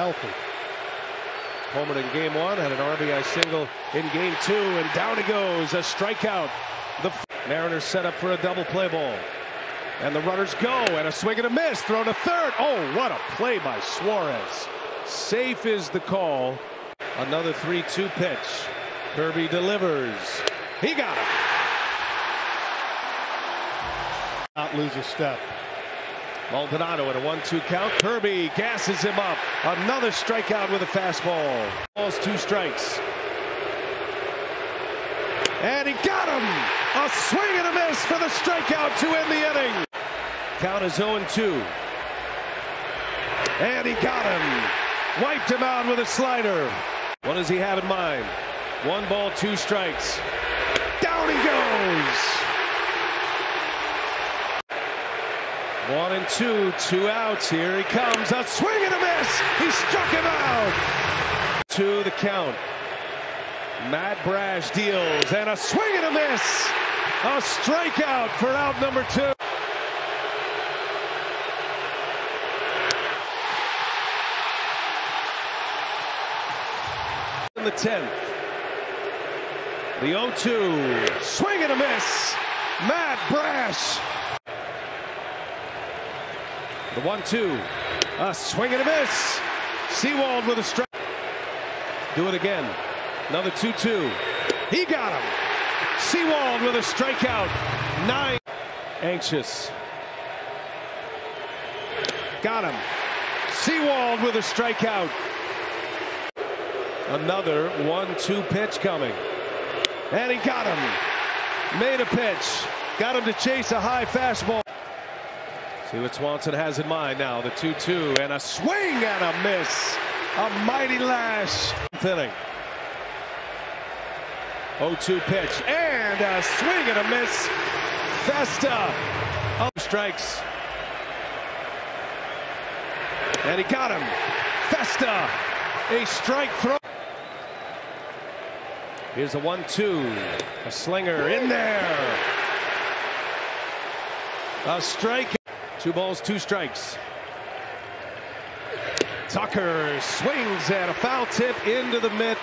healthy. Homer in game one had an RBI single in game two, and down he goes. A strikeout. The Mariners set up for a double play ball. And the runners go, and a swing and a miss. Thrown to third. Oh, what a play by Suarez. Safe is the call. Another 3 2 pitch. Kirby delivers. He got it. Not lose a step. Maldonado at a 1 2 count. Kirby gasses him up. Another strikeout with a fastball. Balls two strikes. And he got him. A swing and a miss for the strikeout to end the inning. Count is 0 2. And he got him. Wiped him out with a slider. What does he have in mind? One ball, two strikes. Down he goes. One and two, two outs. Here he comes. A swing and a miss. He struck him out. To the count. Matt Brash deals and a swing and a miss. A strikeout for out number two. In the 10th. The 0-2. Swing and a miss. Matt Brash. The 1-2. A swing and a miss. Sewald with a strike. Do it again. Another 2-2. He got him. Sewald with a strikeout. Nine. Anxious. Got him. Sewald with a strikeout. Another 1-2 pitch coming. And he got him. Made a pitch. Got him to chase a high fastball. See what Swanson has in mind now. The 2-2 and a swing and a miss. A mighty lash. Inning. 0-2 pitch and a swing and a miss. Festa up strikes. And he got him. Festa, a strike throw. Here's a 1-2. A slinger in there. A strike. Two balls, two strikes. Tucker swings at a foul tip into the mid.